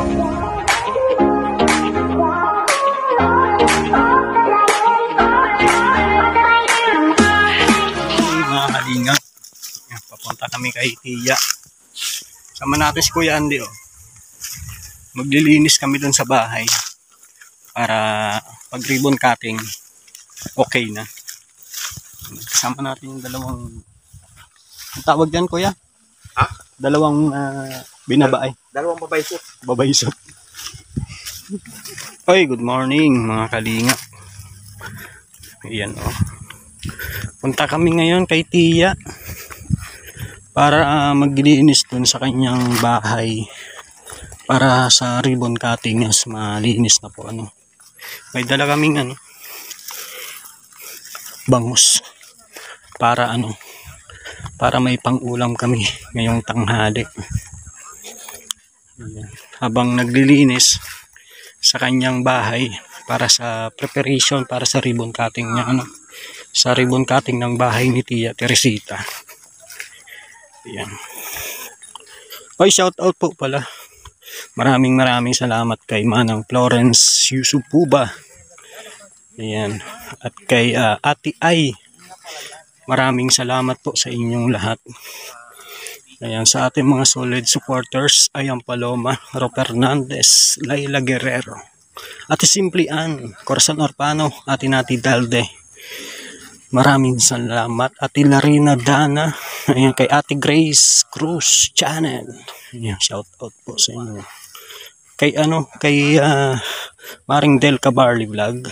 Hey, mga kalinga. Yan, papunta kami kay Tia. Sama natin si Kuya Andy, oh. Maglilinis kami dun sa bahay. Para pag ribbon cutting, okay na. Kasama natin yung dalawang... Ang tawag dyan, Kuya? Ha? Dalawang ah, binabaay. Dalawang babae suit. Babaysot. Oy, good morning mga kalinga. Ayan oh. Punta kami ngayon kay Tia para ah, maglinis dun sa kanyang bahay para sa ribbon cutting mas malinis na po ano. May dala kaming ano bangus para ano para may pangulam kami ngayong tanghali. Habang naglilinis sa kanyang bahay para sa preparation para sa ribbon cutting niya ano sa ribbon cutting ng bahay ni Tia Teresita. Ayan. Oy, shout out po pala. Maraming maraming salamat kay Manang Florence Yusupuba. Ayan. At kay ah, Ate Ay. Maraming salamat po sa inyong lahat. Ayan, sa ating mga solid supporters, Ayan Paloma, Ro Fernandez, Laila Guerrero, Ate Simply Ann, Corazon Orpano, Ate Nati Dalde. Maraming salamat. Ate Larina Dana, ayan, kay Ate Grace Cruz Channel. Ayan, shout out po sa inyo. Kay ano, kay ah, Maring Del Cabarli Vlog,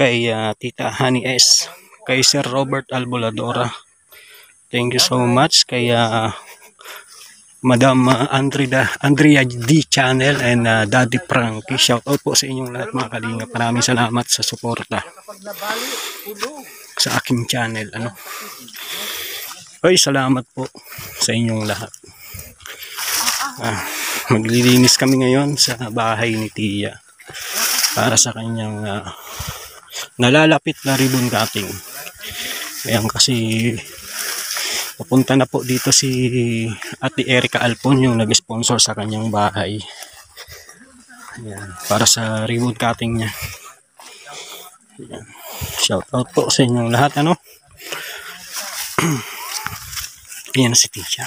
kay ah, Tita Honey S, kay Sir Robert Alboladora, Thank you so much kay uh, Madam uh, Andrea, Andrea D Channel and uh, Daddy Frankie. Shout out po sa inyong lahat mga kalingap. Maraming salamat sa suporta sa aking channel. Ano? Oy, salamat po sa inyong lahat. Ah, maglilinis kami ngayon sa bahay ni Tia para sa kanyang ah, nalalapit na ribbon cutting. Ayan kasi Papunta na po dito si Ate Erica Alpon yung nag-sponsor sa kanyang bahay. Ayan, para sa ribbon cutting niya. Ayan. Shout out po sa inyong lahat ano. Ayan si Tisha.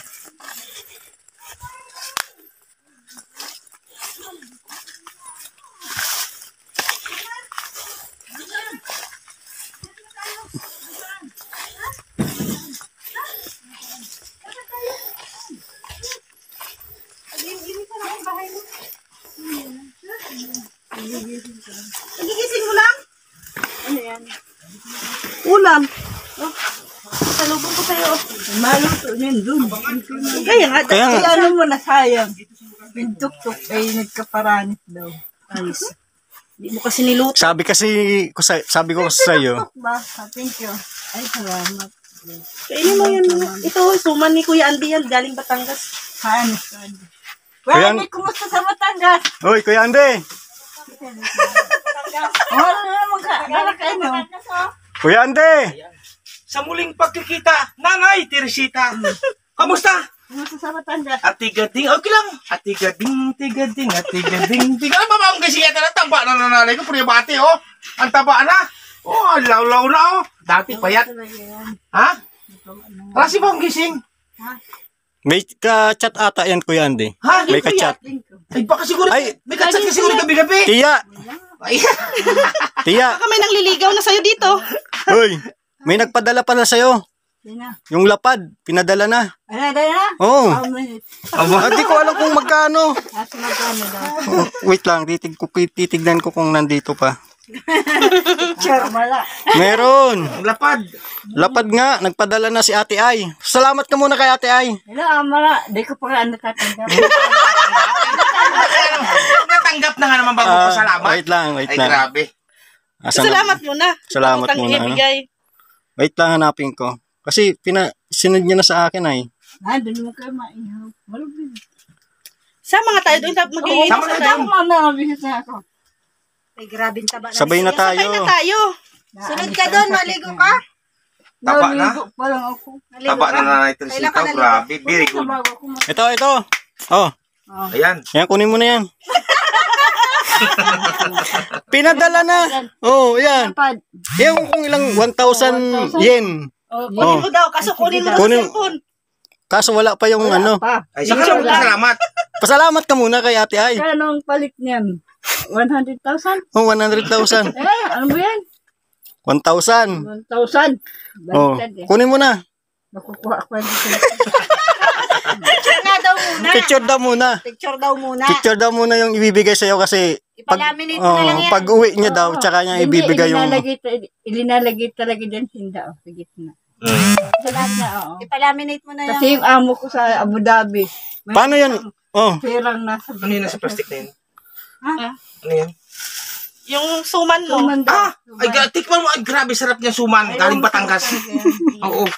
Nagigising mo lang? Ano yan? Ulam. Oh, salubong ko sa'yo. Maluto din dun. Kaya nga, Kaya nga. kaya ano mo na sayang. Yung tuk-tuk ay nagkaparanit daw. Ayos. Hindi mo kasi niluto. Sabi kasi ko sa, sabi ko sa iyo, Tuk ba? Ah, Thank you. Ay, salamat. Kainin mo yan. Ito, suman ni Kuya Andy yan. Galing Batangas. Haan. Kuya Kuya kumusta sa Batangas? Hoy, Kuya Ande! Oh, ano naman ka? Galing ka, no? Kuya Ande! Sa muling pagkikita, Nanay Teresita. Kamusta? Kumusta sa Batangas? Ati gading, okay lang. Ati gading, ti gading, ati gading, ti Ano ba ba ang kasi yata na taba na nanay ko? Pribati, oh. Ang taba na. Oh, law-law na, oh. Dati payat. Ha? Rasi ba ang gising? May ka-chat ata yan, Kuya Ande. Ha? May ka-chat. Ay, baka siguro, Ay. may katsat ka siguro gabi-gabi. Tia! Ay, Tia! Baka may nangliligaw na sa'yo dito. Hoy! May nagpadala pala sa'yo. Yung lapad, pinadala na. Ano, ano, ano? Oo. Oh. Hindi ko alam kung magkano. Nasa magkano daw? Wait lang, titig ko, titignan ko kung nandito pa. Meron. lapad. Lapad nga, nagpadala na si Ate Ay. Salamat ka muna kay Ate Ay. Hello, Amara. Di ko pa nga natatanggap. Natanggap na nga naman bago Ah, ko salamat. wait lang, wait Ay, lang. grabe. Asan Salamat muna. Salamat Utang muna, ano? ibigay. Wait lang, hanapin ko. Kasi pina, sinad niya na sa akin ay. Ah, doon mo kayo maihaw. Sama nga tayo doon. Maglilinis Sama na na tayo. Sama na, mabihis na ako. Ay, grabe yung taba na. Sabay na tayo. Sabay na tayo. Sunod ka doon, maligo ka. Taba na? Pa lang ako. Maligo Taba ka. na nanay Teresita, grabe. Very good. Ito, ito. Oh, Oh. Ayan. Yan, kunin mo na yan. Pinadala na. Oh, yan. Pad. Yung kung ilang 1,000 yen. Oh, kunin mo daw, kaso kunin mo Kunin- sa cellphone. Kaso wala pa yung ano. Pa. Ay, salamat. Pasalamat ka muna kay Ate Ay. Kano ang palit niyan? 100,000? Oh, 100,000. Eh, ano ba yan? 1,000. 1,000. Oh, Baliktad eh. kunin mo na. Nakukuha ko yan. Picture nga daw muna. Picture daw muna. Picture daw muna. Picture daw muna yung ibibigay sa'yo kasi pag, Ipalaminate mo na lang oh, yan. pag uwi niya daw, tsaka niya ibibigay yung... Ilinalagay, ilinalagay talaga dyan hinda. Oh, sa gitna. Sa lahat na, oo. Ipalaminate mo na yan. Kasi yung amo ko sa Abu Dhabi, may Paano yan? Oh, perang nasa Ano yun nasa plastic na yun? Ha? Ano yan? Yung suman mo. Tumanda. Ah! Ay, ga- tikman mo. Ay, grabe, sarap niya suman. Galing Batangas. Oo.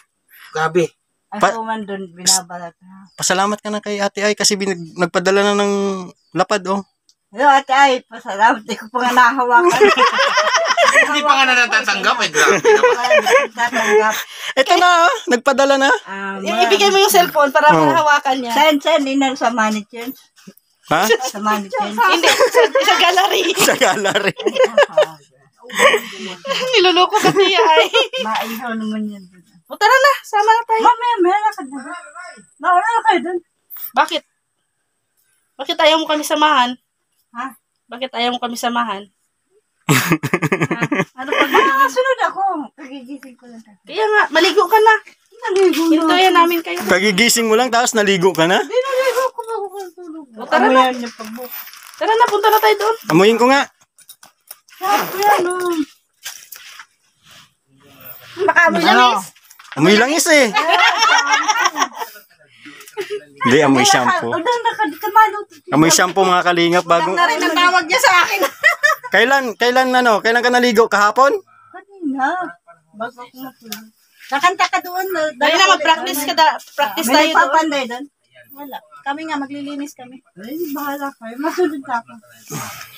Grabe. Ang Pa- suman doon, binabalat na. pasalamat ka na kay Ate Ay kasi binag- nagpadala na ng lapad, oh. Hello, ate ay, pasalamat. Hindi ko pa nga nahawakan. Hindi pa nga na natatanggap. Ay, grabe naman. Tatanggap. Ito na, oh. Nagpadala na. Um, I- ibigay mo yung cellphone para Oh. mahawakan niya. Send, send, ina sa change. Ha? Sa change. Hindi, sa, sa gallery. Sa gallery. Niloloko ka niya ay. Maihaw naman yan. O tara na, sama na tayo. Mamaya, may lakad na. Mauna na kayo doon. Bakit? Bakit ayaw mo kami samahan? Ha? Bakit ayaw mo kami samahan? Ano pag ah, sunod ako? Kagigising ko lang. Kaya nga, maligo ka na. Naligo na. Hintayan namin kayo. Kagigising mo lang, tapos naligo ka na. Naligo ko ba ako tulog? O tara na. Amoyan niya pag-book. Tara na, punta na tayo doon. Amuyin ko nga. Sarap yan, oh. Baka mo Ano? Amoy langis eh. Hindi, amoy shampoo. Amoy shampoo mga kalingap bago. na rin ang tawag niya sa akin. Kailan, kailan ano, kailan ka naligo? Kahapon? Kanina. Bago ako matulog. Nakanta ka doon. Dali na, mag-practice ka da. Practice May tayo doon. nagpapanday doon? Wala. Kami nga, maglilinis kami. Ay, bahala kayo. Masunod na ako.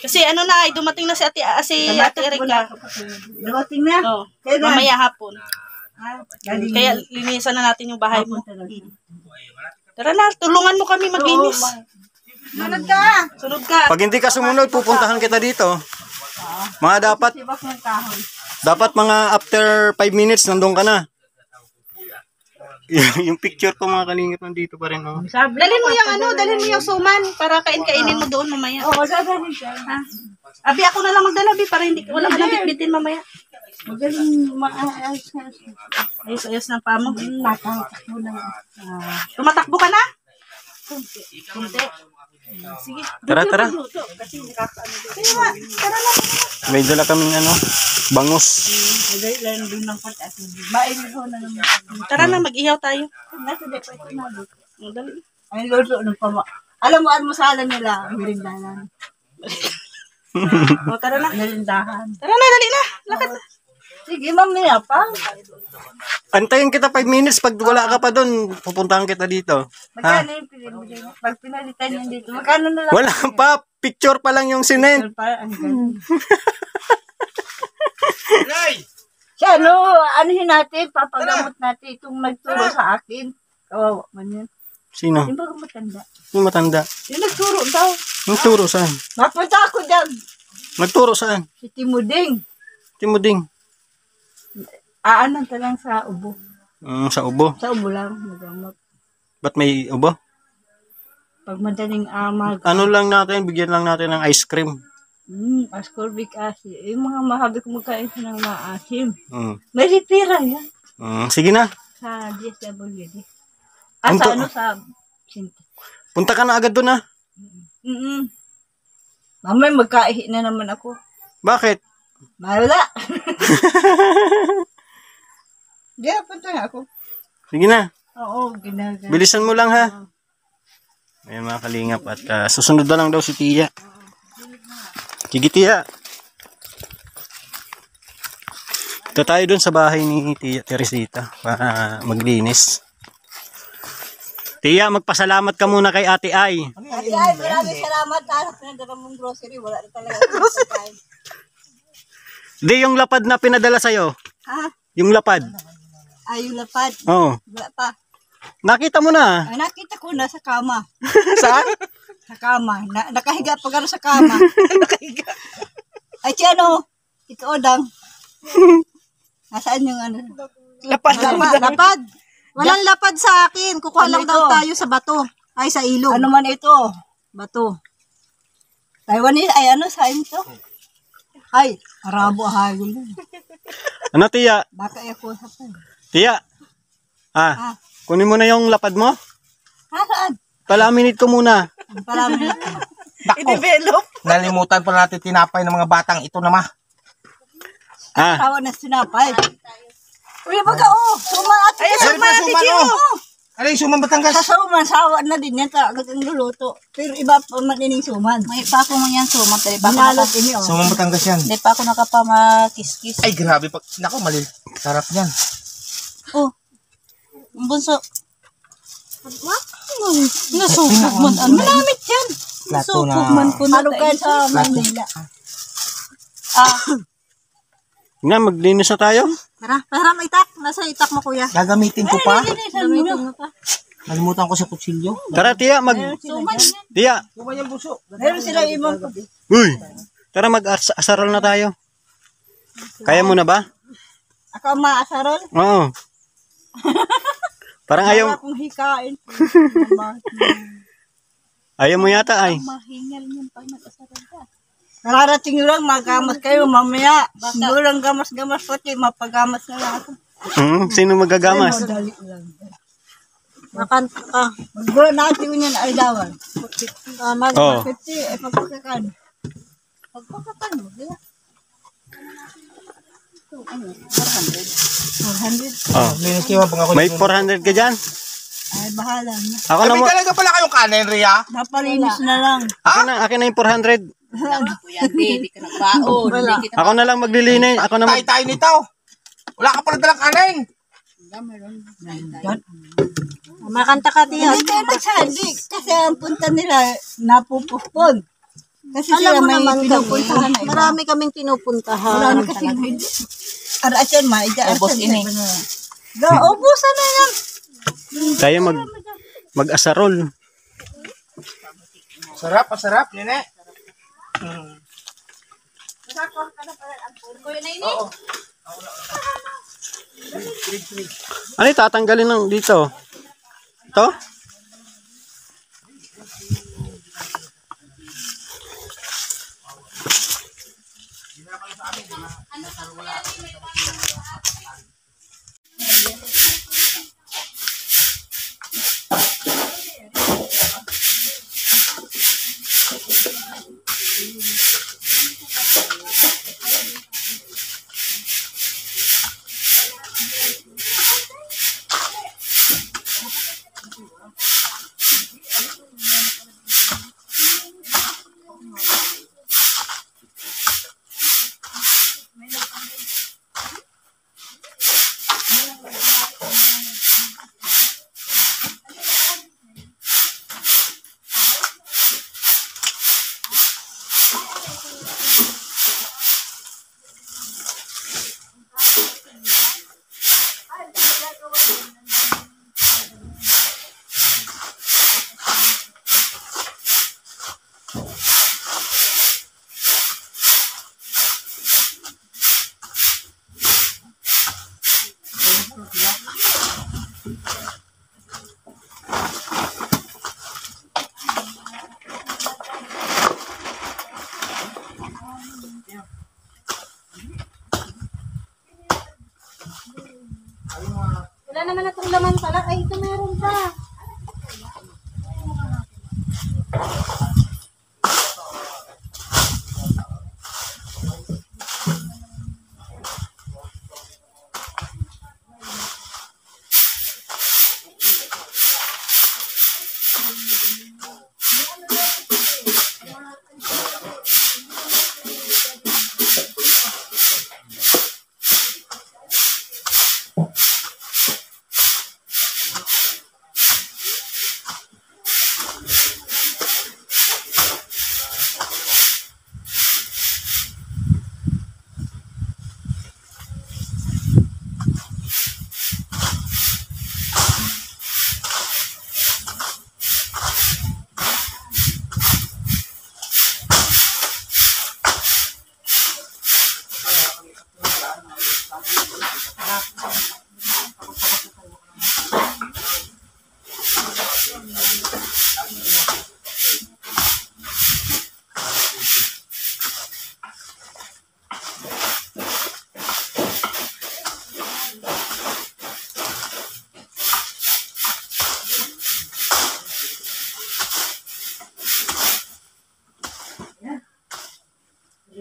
Kasi ano na, ay dumating na si Ate, ah, si Ate Erika. Dumating na. Oh, Kailan? mamaya hapon. Ah, galing. Kaya linisan na natin yung bahay mo. Siya. Tara na, tulungan mo kami maglinis. Sunod ka. Sunod ka. Pag hindi ka sumunod, pupuntahan kita dito. Mga dapat, dapat mga after 5 minutes, nandun ka na. yung picture ko mga kalingap nandito pa rin. Oh. Sabi Dalhin mo yung ano, dalhin mo yung suman para kain-kainin mo doon mamaya. Oo, sabi siya. Ha? Abi, ako na lang magdala, Bi, para hindi, wala ka na bitbitin mamaya. Magaling maayos na siya. Ayos-ayos ng pamo. Nakatakbo lang. Ah, Tumatakbo ka na? Kunti. Sige. Tara, tara. Tara na. May dala kaming ano, bangus. Lang. Tara na, mag-ihaw tayo. Dali. Ay, luto ng pama. Alam mo, almusalan nila, mirindahan. O, tara na. Mirindahan. Tara na, dali na. Lakad na. Sige, mamaya pa. Antayin kita 5 minutes. Pag wala ka pa doon, pupuntahan kita dito. Ha? Magkano yung? Pag pinalitan yun dito, magkano na lang? Wala pa. Picture pa lang yung sinend. Nay! Siya, ano, anuhin natin, papagamot natin itong nagturo sa akin. Kawawa man yun. Sino? Yung bago matanda. Yung matanda. Yung nagturo daw. Nagturo saan? Mapunta ako dyan. Nagturo saan? Si Timuding. Timuding. Aanan ka lang sa ubo. Mm, sa ubo. Sa ubo lang, magamot. Ba't may ubo? Pag madaling amag, Ano lang natin, bigyan lang natin ng ice cream. mm, ascorbic acid. Yung mga mahabi kumakain siya ng maasim. Mm. May retira yan. Mm, sige na. Sa DSWD. Ah, Punto- sa ano, sa Sinti. Punta ka na agad doon ha. Mm-mm. Mamay, magkaihi na naman ako. Bakit? Wala. Di, punta na ako. Sige na. Oo, ginagawa. Bilisan mo lang ha. Ayan mga kalingap at ah, susunod na lang daw si Tia. Sige Tia. Ito tayo dun sa bahay ni Tia Teresita para maglinis. Tia, magpasalamat ka muna kay Ate Ay. Ate ay, maraming salamat. Hanap na dala mong grocery. Wala na talaga grocery. Di yung lapad na pinadala sa'yo. ha? Yung lapad. Ay, yung lapad. Oo. Wala pa. Nakita mo na. Ay, nakita ko na sa kama. Saan? Sa kama. Na, nakahiga pa gano'n sa kama. nakahiga. Ay, si ano? Ito, Odang. Nasaan yung ano? Lapad Lapad. lapad. Walang lapad sa akin. Kukuha lang Ano daw ito? tayo sa bato. Ay, sa ilog. Ano man ito? Bato. Taiwanese, ay ano, saan ito? Ay, Arabo, ay, gulo. Ano, tiya? Baka ako sa pa. Tiya? Ah, kunin mo na yung lapad mo. Ha, saan? Palaminit ko muna. Ang parami ito. I-develop. Nalimutan pa natin tinapay ng mga batang ito na ma. Ah, Tawa na sinapay. Uy, baga, oh, suman at Ay, suman, suman, Tito. oh. Ano yung sumang Batangas? Sa suman, sawa na din yan, talagang luluto. Pero iba pa manining suman. May pa ako man yan pa ako naka, Binalot ini, oh. Sumang Batangas yan. dali pa ako nakapamakiskis. Ay, grabe. Pag, nako, malil. Sarap yan. Oh. Ang bunso. Nasupog man. Ano malamit yan? Plato na. Nasupog man ko na. Halugan sa Manila. Ah, nga, maglinis na tayo. tara. Tara, may itak. Nasa itak mo, kuya. Gagamitin ko pa. Gamitin mo pa. Nalimutan ko sa kutsilyo. Tara, tiya, mag... Tiya, Sumang yung buso. Meron sila ibang uy, tara mag-asaral na tayo. Kaya mo na ba? Ako ang maasarol. Oo. Parang ayaw, Wala akong hikain. ayaw mo yata ay. Mahingal niyan pag nag-asaran ka. Nararating nyo lang, magamas kayo mamaya. Siguro lang gamas-gamas pati, mapagamas na lang ako. Hmm, sino magagamas? Lang. Makanta ka. Magbulan natin ko niyan ay dawan. Ah, mag Oo. Kasi, eh, pagpakakan. Pagpakakan mo? Ito, ano, 400. Oh. Ako. May 400 ka dyan? Ay, bahala na. Ako na mo. talaga pala kayong kanin, Ria. Napalinis na lang. Akin na, akin na yung 400. Kuya, di ka nagbaon. Wala. Ako na lang maglilinis. Ako na mag... Tayo-tayo nito. Wala ka pala dalang kanin. Makanta ka, tiya. Hindi nagsali. Kasi ang punta nila, napupuspon. Kasi Alam sila mo may naman kami, pinupuntahan na iba. marami kaming pinupuntahan. Wala na kasi hindi. Arasyan ma, ida Ubos ini. Da, ubusan na yan. Tayo mag... Mag-asarol. Sarap, masarap. Nene. Hmm. Ano tatanggalin ng dito? Ito?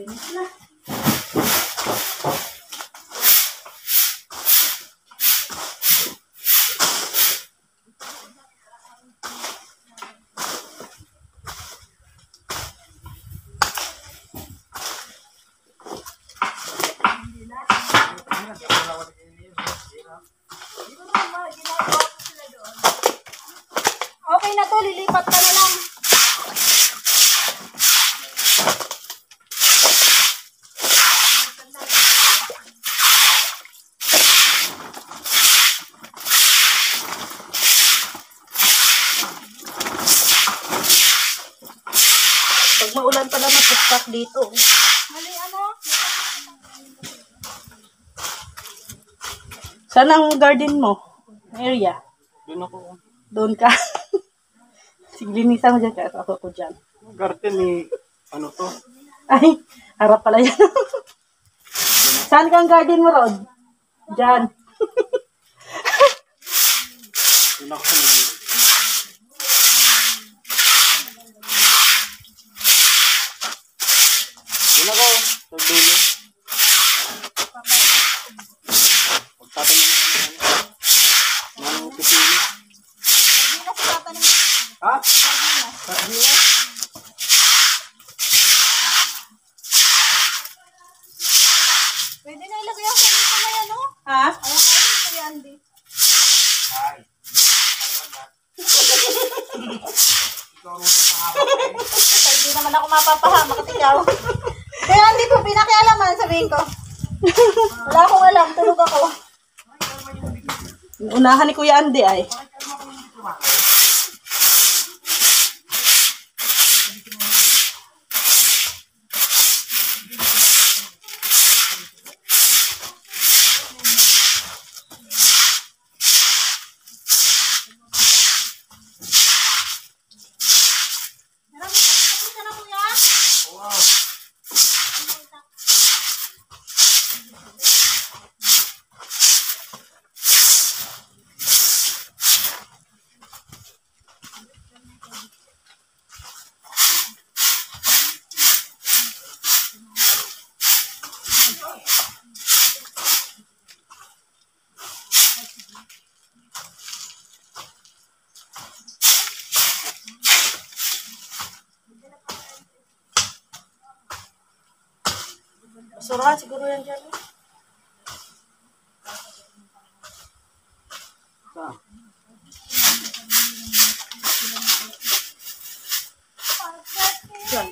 名字？Saan ang garden mo? Area? Doon ako. Doon ka. Sige, linisan mo dyan kaya ako ko dyan. Garden ni ano to? Ay, harap pala yan. Saan kang garden mo, Rod? Dyan. Doon ako sa Doon ako. Sa dulo. Magtatanim ako ng ano. Ng pipili. Ha? Sardinas? Pwede na ilagay ako sa dito na yan, oh. Ha? Ayaw ko ito yan, di. Ay, hindi naman ako ikaw. Kaya hindi ko pinakialaman, sabihin ko. Wala akong alam, tulog ako. Unahan ni Kuya Andy ay. Basurahan siguro yan dyan. eh. Dyan.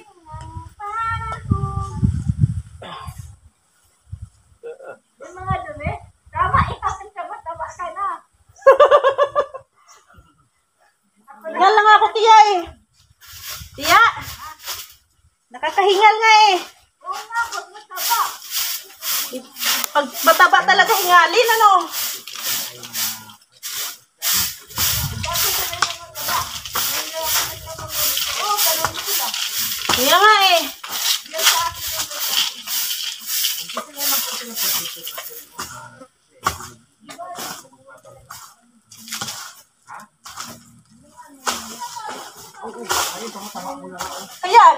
Yung mga dumi, tama, ikasin ka ba? Tama ka na. Hingal lang ako, tiya eh. Tiya! Nakakahingal nga eh. Oo nga, huwag mo taba. Pag mataba talaga hingalin, ano? Kaya nga eh. Ayan.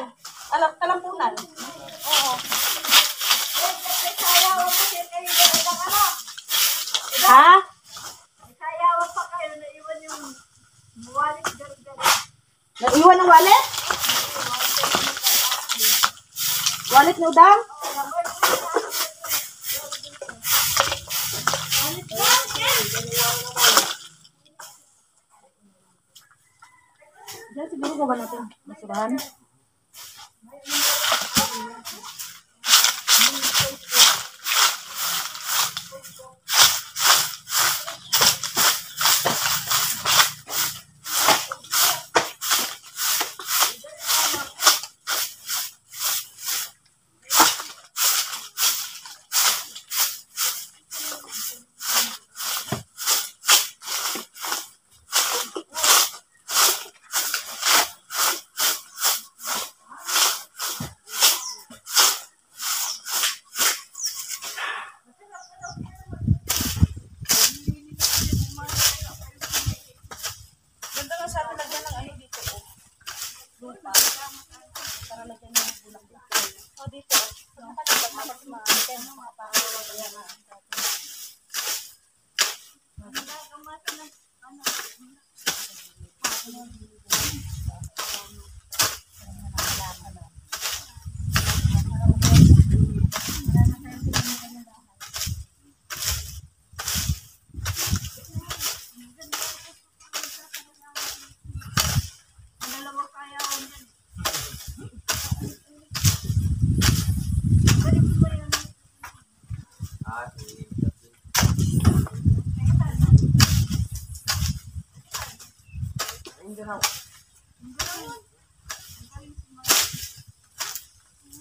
Alam, alampunan. Oo. Sayawan pa siya kayo dyan, ibang ano. Ha? Sayawan pa kayo, naiwan yung buwalit dyan-dyan. Naiwan ng wallet? Wallet ni Udang? Diyan siguro gawa natin. Basurahan. Ganda nga sana lagyan ng ano dito. Oh. Lupa.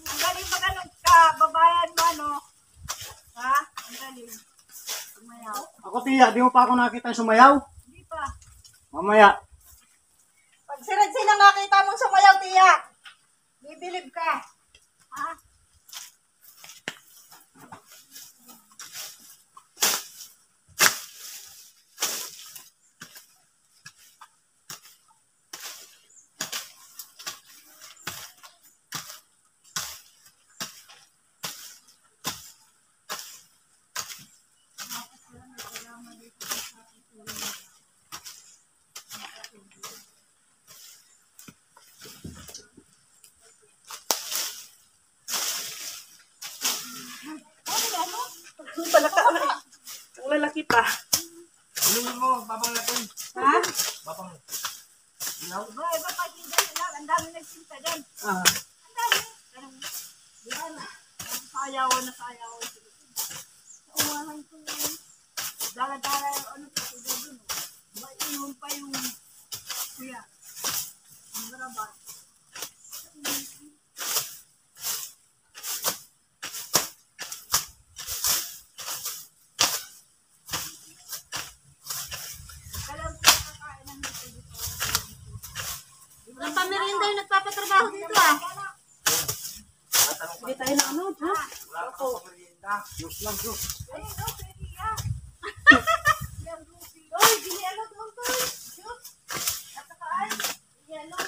Ang galing pag anong ka, babayan mo, ano? Ha? Ang galing. Sumayaw. Tiya, di mo pa ako nakita sumayaw? Hindi pa. Mamaya. Pag si Red Sin ang nakita mong sumayaw, tiya. Bibilib ka. Ha? Ang lalaki pa. Inumin mo, babang natin. Ha? Babang. Ba, iba pa din dyan. Wala, Ang dami nagsinta dyan. Ah. Ang dami. Ganun. Yan. Sayawan na sayawan. Umahan ko yun. Dala-dala yung ano pa ko dyan. Ba, iyon pa yung kuya. Ang barabat. Ang pamerinda yung nagpapatrabaho dito ah. Hindi tayo na ano, ha? Wala ka pang merienda. Diyos lang, Diyos. Ayun, oh, pwede yan. Yan, Ruby. Oy, ginelo doon to. Shoot. At saka ay, yellow.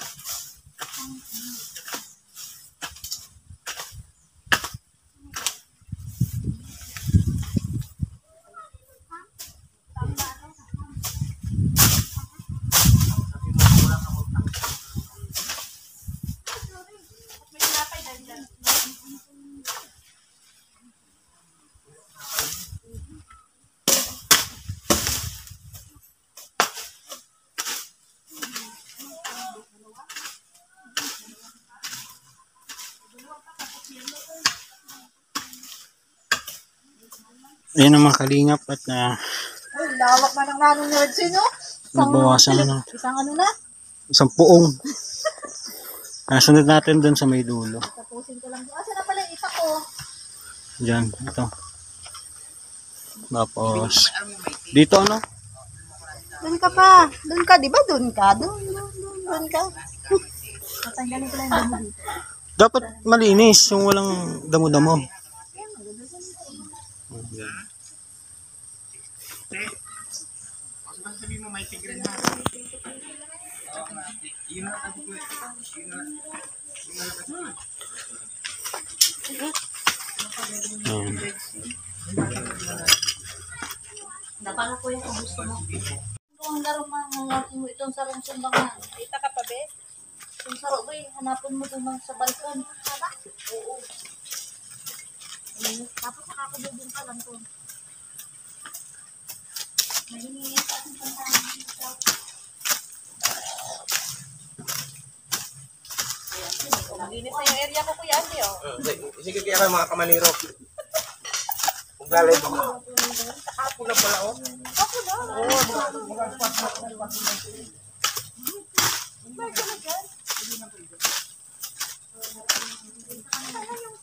Ayan ang mga kalingap at na Ay, lawak na ng nanong ni Red Sin, oh. nabawasan na ng Isang ano na. isang puong. Nasunod natin dun sa may dulo. Tapusin ko lang. Asa na pala isa ko? Diyan, ito. Tapos, dito ano? Doon ka pa. Doon ka, di ba? Doon ka. Doon, doon, doon, doon ka. Tatanggalin ko lang yung damo dito. Dapat malinis, yung walang damo-damo. Basta sabihin mo, may tigre na. Yun na kasi ko. Yun na. Ayan. Napano ko yung kung gusto mo. Kung laro mga mo itong sarong sumbangan. Kita ka pa, be? Kung saro ba, hanapon mo doon sa balkon. Tama? Oo. Tapos nakakabubong ka lang doon. Maglinis na yung area ko, Kuya Andy, oh. Sige kaya kayo mga kamaniro. Maglalay ba ka? Hapon na pala, oh. Ayoko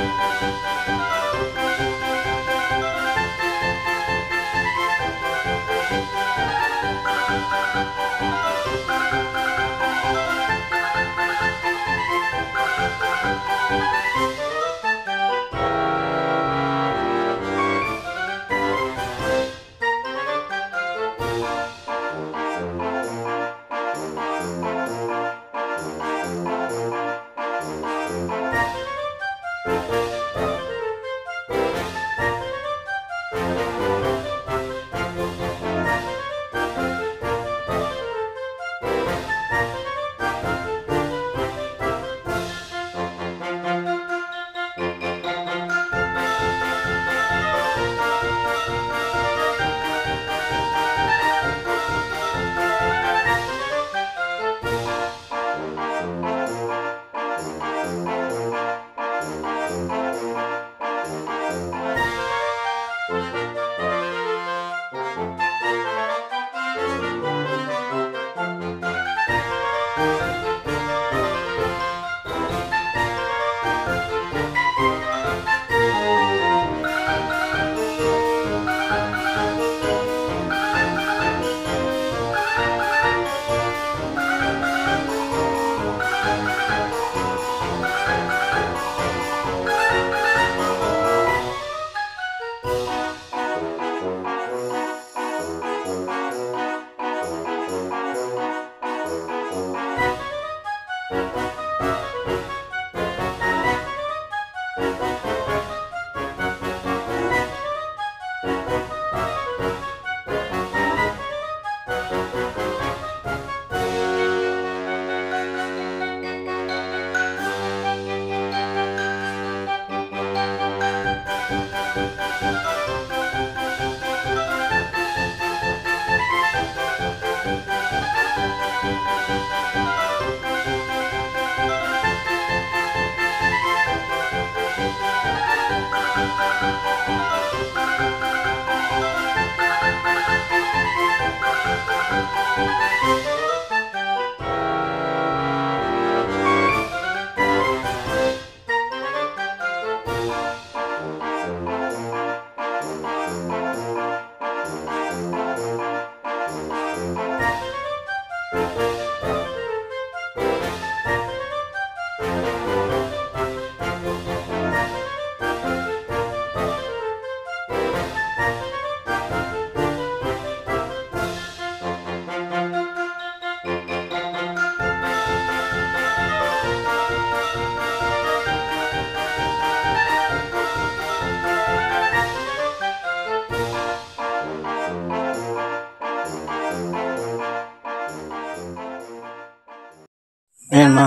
Música Ayan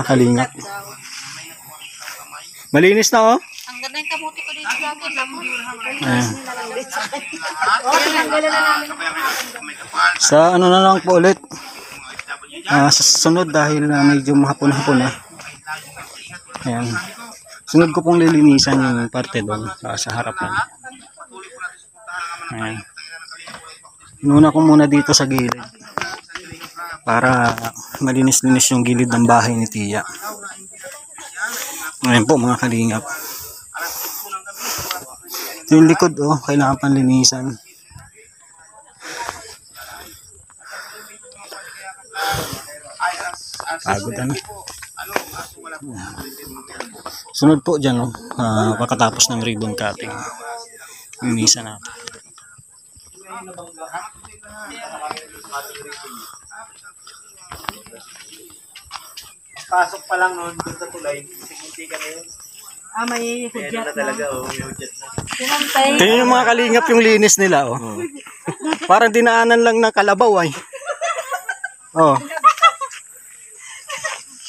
mga kalingap. Malinis na oh. Ang ganda yung kamuti ko dito. Naku. Ayan. Sa ano na lang po ulit. Ah, sa sunod dahil na medyo mahapon-hapon na. Ayan. Sunod ko pong lilinisan yung parte doon sa, sa harapan. Ayan. Inuna ko muna dito sa gilid para malinis-linis yung gilid ng bahay ni Tia. Ayan po mga kalingap. Yung likod oh, kailangan panlinisan. Pagod ano. Sunod po dyan oh, ah, pagkatapos ng ribbon cutting. Linisan natin. Pasok pa lang noon doon sa tulay. Sikunti ka na yun. Ah, may Kaya na talaga, oh, may hudyat na. Pinantay. Tingnan yung mga kalingap yung linis nila oh. Parang dinaanan lang ng kalabaw ay. Oh.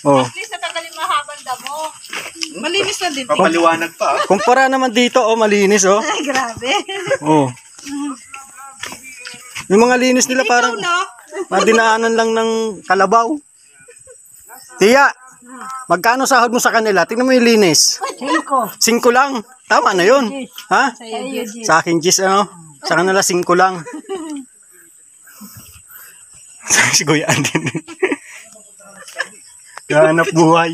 Oh. At least natanggalin mahabang damo. Malinis na din. Papaliwanag pa, ah. Kumpara naman dito oh, malinis oh. Ay, grabe. Oh. Yung mga linis nila parang No? parang dinaanan lang ng kalabaw. Tiya, magkano sahod mo sa kanila? Tingnan mo yung linis. Cinco. Singko lang. Tama na yun. Ha? Sa akin, Gis, ano? Sa kanila, singko lang. si Kuya din. Ganap buhay.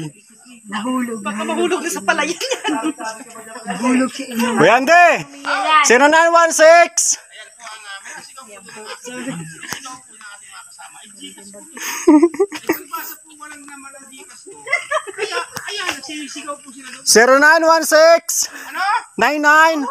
Nahulog. Baka mahulog na sa palayan yan. Nahulog si Ino. Kuya Ande! 0916! Zero nine one six nine nine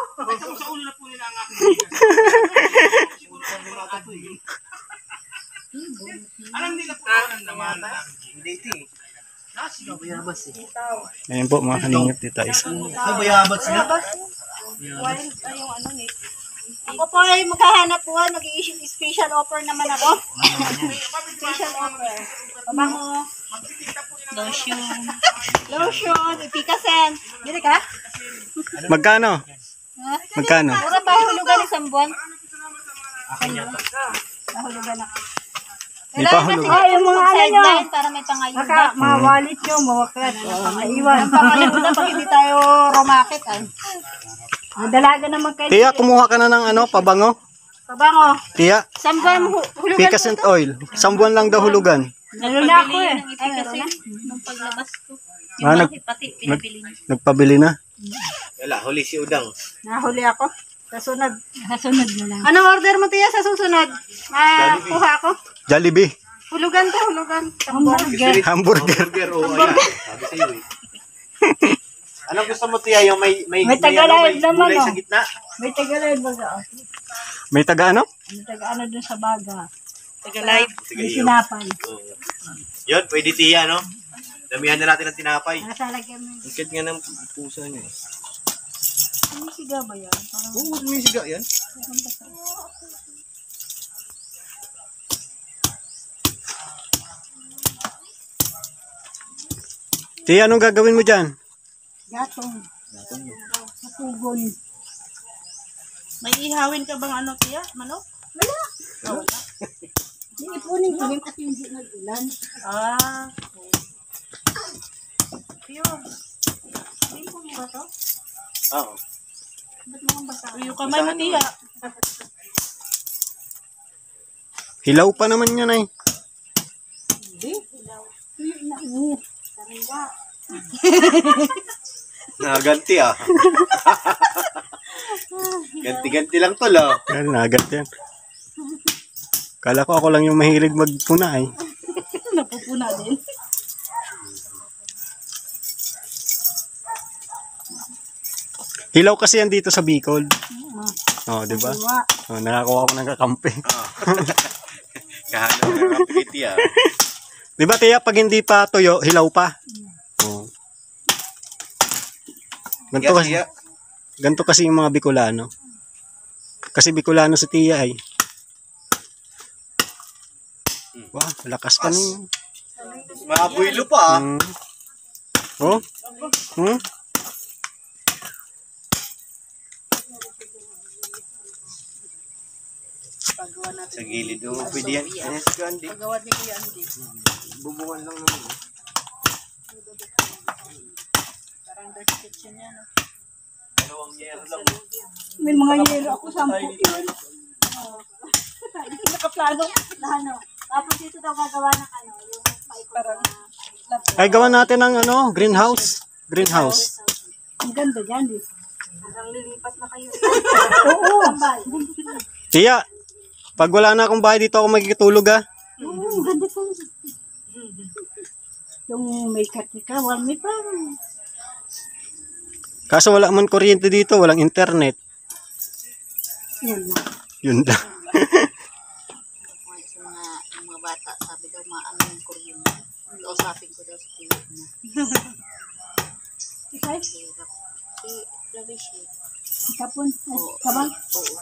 Ayan po mga kaningit dito isa. Ay, bayabat sila. Ako po ay maghahanap po. Nag-i-issue special offer naman ako. special offer. Pabango. Lotion. Lotion. Ipikasen. Dili ka? Magkano? Ha? Magkano? Pura ba hulugan isang buwan? Nahulugan ako. May pahulog. Ay, yung mga ano nyo. Para may pangayuda. Maka, mga wallet nyo, mawaklat. Pangaiwan. Pangayuda pag hindi tayo romakit. Ay. Ah, dalaga naman kayo. Tiya, kumuha ka na ng ano, pabango. Pabango. Tiya, Isang buwan hu- hulugan. Picas and oil. Isang buwan lang daw hulugan. Nalula ako eh. Ipi kasi nung paglabas ko. Yung Ah, nag- pati pinabili niya. Nagpabili na. Wala, huli si Udang. Nahuli ako. Sa sunod. Kasunod na lang. Anong order mo tiya sa susunod? Ah, kuha ako. Jollibee. Hulugan to, hulugan. Hamburger. Hamburger. Burger, oh, ayan. Sabi sa'yo, eh. Anong gusto mo, Tia? Yung may, may, May ano, tagalayad may naman, gulay oh. sa gitna? May tagalayad baga. oh. May taga ano? May taga ano dun sa baga. Tagalive. Sige, May yun. sinapay. Yun, pwede, Tia, no? Damihan na natin ng tinapay. Nasa lagyan mo. Ang cute nga ng pusa niya. eh. Siga ba yan? Parang Oo, may siga yan. Tiya, anong gagawin mo dyan? gatong. Masugon. May ihawin ka bang ano, tiya? Manok? Hindi ipunin ko yun kasi hindi nag-ulan. Ah. Oo. Ba't mga basa? Yung kamay mo, tiya. Hilaw pa naman yan ay. Naganti ah. Ganti-ganti lang tol ah. Yan, nagat yan. Kala ko ako lang yung mahilig magpuna eh. Napupuna din. Hilaw kasi yan dito sa Bicol. Oh, di ba? Oh, nakakuha ko ng kakampi. Kahanap ng kapiti ah. Di ba, Tia, pag hindi pa tuyo, hilaw pa? Oh. Ganito kasi, Iya, ganito kasi yung mga Bicolano. Kasi Bicolano si Tia ay. Wow, lakas ka ni. Mabuilo pa. Hmm. Oh? Hmm? Sa gilid. Oo, pwede yan. Ano sa gandi? Pagawa ni Kuya Andy. Bubungan lang naman. eh. Parang dirty kitchen yan. no? Dalawang yero lang. May mga yelo ako sampu yun. Nakaplano na ano. Tapos dito daw gagawa ng ano, yung paikot na Ay, gawa natin ng ano, greenhouse. Greenhouse. Ang ganda dyan. eh. hanggang lilipat na kayo. Oo. Tia, pag wala na akong bahay dito ako magkikitulog ah. Oo, ang ganda ko. Yung may katikawan, may parang. Kaso wala man kuryente dito, walang internet. Yan lang. Yun lang. sa mga, yung mga bata, sabi daw maano yung kuryente. Kausapin ko daw sa tiyo niya. Ikay, Hirap. Si Ravish eh. kapon. Ay, kabang. Oo.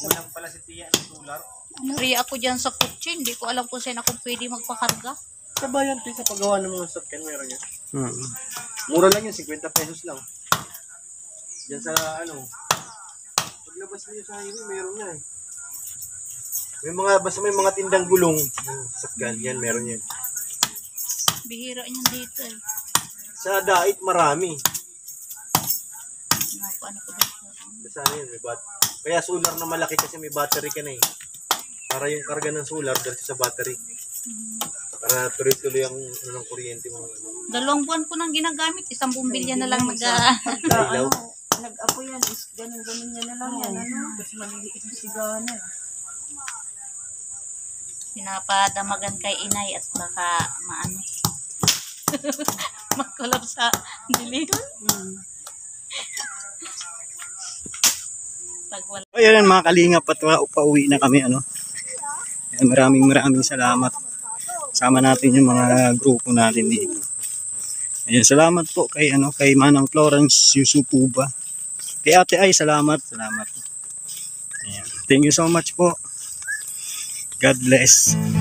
Kulang pala si Tia ng solar. Free ako dyan sa kutsi. Hindi ko alam kung saan ako pwede magpakarga. Sa bayan, Tia, sa paggawa ng mga sakyan meron yan. Hmm. Mura lang yun, 50 pesos lang. Diyan sa ano, paglabas niyo sa highway, meron na eh. May mga, basta may mga tindang gulong. Yung Sakyan, yan, meron yan. Bihira niyan dito eh. Sa dait, marami. Ano, ano ko dito. Basta ano yun, may bat Kaya solar na malaki kasi may battery ka na eh. Para yung karga ng solar, dito sa battery. Para tuloy-tuloy ang ano, ng kuryente mo. Dalawang buwan ko nang ginagamit. Isang bumbilya na lang nag Ilaw. Nag-apo yan. Is, ganun, ganun yan na lang yan. Ano? Kasi maliliit yung sigana. eh. Pinapadamagan kay inay at baka maano. Magkulab sa dilig. Pag wala. Ayan mga kalingap at pauwi na kami ano. Maraming maraming salamat. Sama natin yung mga grupo natin dito. Ayan, salamat po kay ano kay Manang Florence Yusupuba. Kay Ate Ay, salamat, salamat. Ayan. Thank you so much po. God bless.